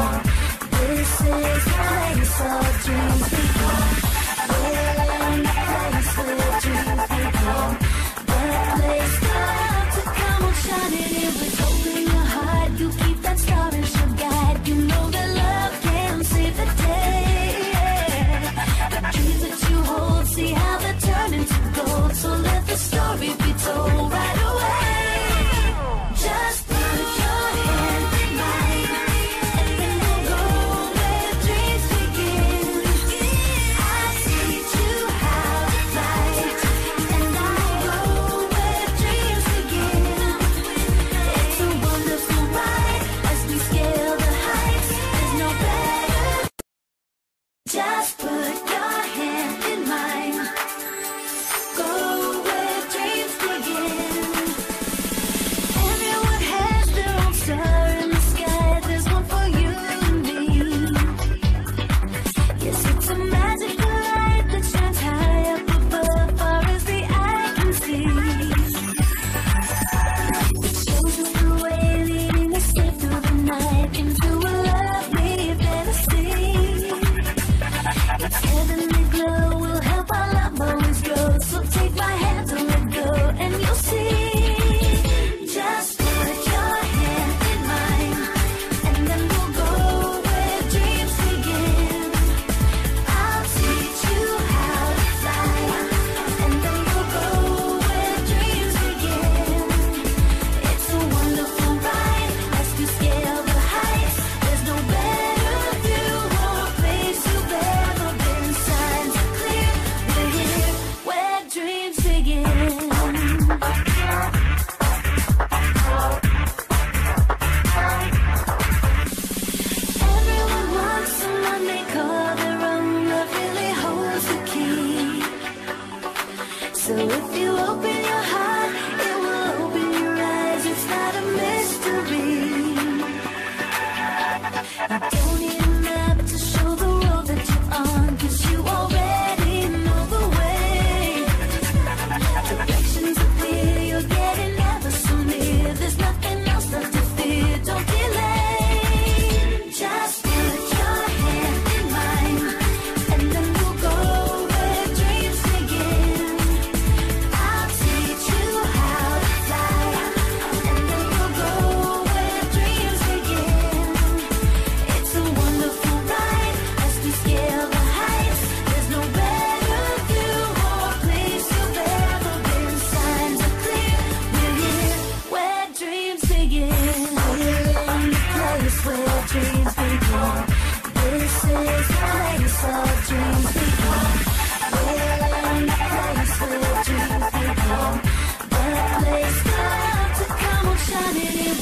This is Yeah. shining in.